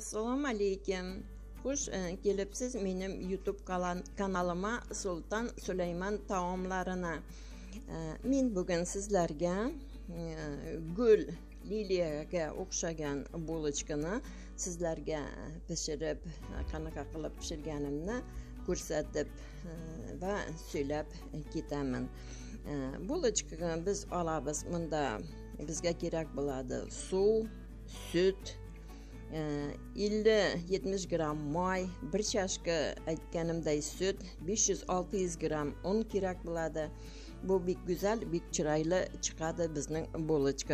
assalomu alaykum xush e, kelibsiz menim youtube kanalimga Sultan sulaymon taomlarini e, men bugun sizlarga e, gul liliyaga o'xshagan булочканы sizlarga pishirib qanaqa qilib pishirganimni ko'rsatib va so'ylab ketaman булочкаga biz olamiz bunda bizga kerak bo'ladi suv sut 50-70 э, грамм май, бір шашқы айтқанымдай сүт, 500-600 грамм ұн керек болады. Бұл бек бік бек чырайлы чықады біздің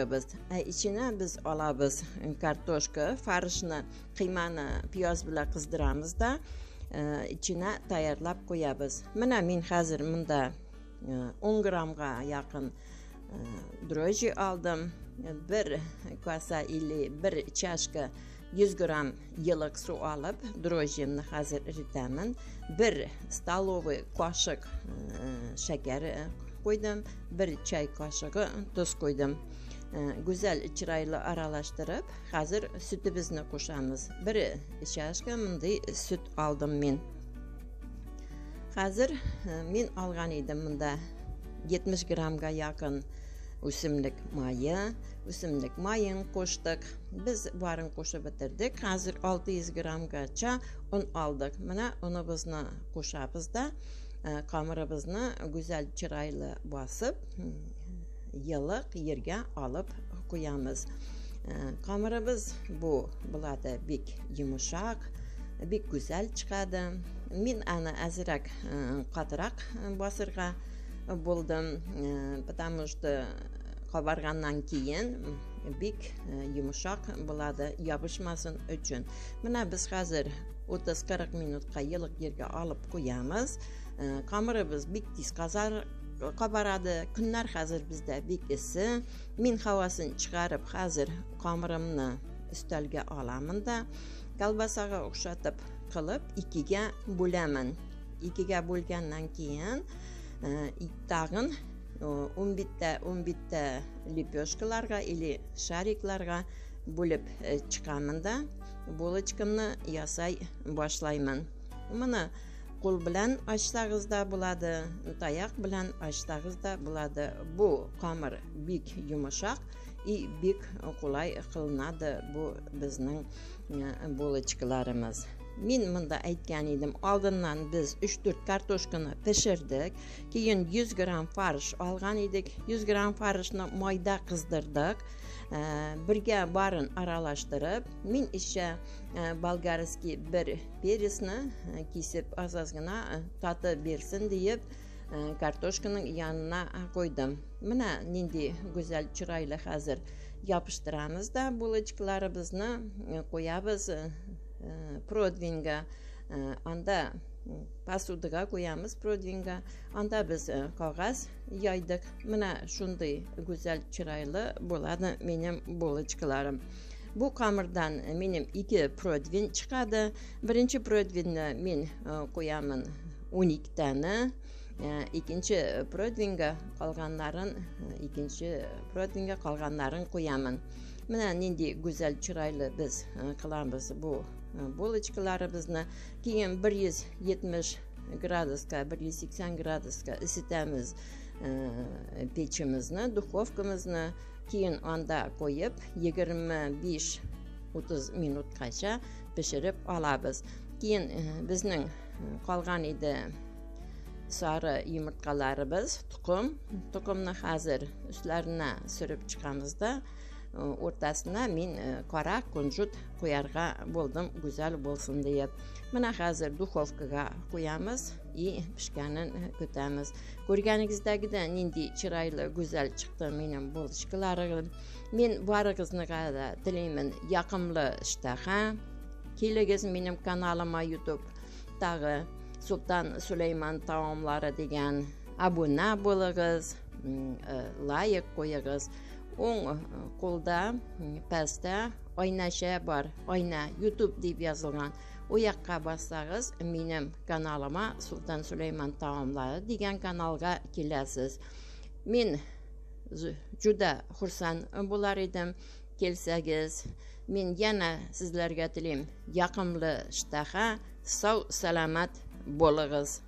біз. Ішіне ә біз алабыз картошка, фарышны, қиманы, пияз біле қыздырамыз да, ішіне э, таярлап қоябыз. Міне мен қазір мұнда 10 э, граммға яқын дрожжи алдым. Бір kasa или бір чашка 100 грамм елік су алып дрожжинні қазір ірітемін бір столовый қашық шәкәрі қойдым бір чай қашығы тұз қойдым гүзәл үтірайлы аралаштырып қазір бізіні қосамыз бір чашка мындай сүт алдым мен қазір мен алған едім мұнда 70 граммға жақын Үсімдік майы өсімлік майын қоштық біз барын қосып бітірдік қазір 600 граммгача ұн алдық мына ұныбызны қосамыз да ә, қамырыбызны гүзәл чырайлы басып йылық ерге алып қоямыз ә, қамырыбыз бұл болады бек жұмшақ бек гүзәл шығады мен әні әзірәк қатырақ басырға болдым э, потому что қабарғаннан кейін бик жұмшақ э, болады ябышмасын үшін мына біз қазір 30-40 минутқа елік жерге алып қоямыз э, қамырыбыз бик тез қазар қабарады күннәр қазір бізде бик ісі мен хауасын шығарып қазір қамырымны үстәлге аламын да колбасаға ұқшатып қылып икеге бөлемін икеге бөлгеннен кейін иттағын умбитта умбитта лепешкаларға или шарикларга бөліп чықамын да ясай башлаймын мына қол білән ачсагыз да болады таяқ белән ачсагыз да болады бу қамыр бик йомшак и бик қолай кылынады бу безнең булочкаларыбыз мен мында айтқан едім Алдыннан біз 3-4 картошканы пішірдік кейін 100 грамм фарш алған едік 100 грамм фаршны майда қыздырдық ә, бірге барын аралаштырып мен іші ә, болгарский бір пересні ә, кесіп аз аз ғана таты берсін деп ә, картошканың янына қойдым міне нендей гүзәл чырайлы қазір япыштырамыз да булочкаларыбызны қоябыз продвинга анда пасудыға құямыз продвинга анда біз қағаз жайдық міне шундай гүзел чырайлы болады менің булочкаларым бұл қамырдан менің екі продвин шығады бірінші продвинні мен қоямын он екінші продвинга қалғанларын екінші продвинга қалғандарын қоямын мына нендей гүзәл чырайлы біз қыламыз э, бұл э, булочкаларыбызны кейін 170 180 градуска 180 градуска ісітеміз э, кейін анда қойып 25-30 минутқаша пішіріп алабыз кейін біздің қалған еді сары жұмыртқаларыбыз тұқым тұқымны қазір үстләріне сүріп шығамыз да ортасына мен қара күнжіт қоярға болдым гүзәл болсын деп мына қазір духовкаға қоямыз и пішканын күтәміз көргеніңіздегіден нендей чырайлы гүзәл шықты менің булочкаларым мен барығызныға да тілеймін яқымлы ішдаха келіңіз менің каналыма ютуб тағы сұлтан сүлейман тауымлары деген абуна болыңыз лайық қойыңыз оң қолда пәсті айнаша бар айна youtube деп yazılған, ояққа бассаңыз менің каналыма сұлтан сүлейман тағамлары деген каналға келесіз мен жүда құрсан болар едім келсәгіз мен яна сіздерге тілеймін яқымлы штаха сау саламат болығыз.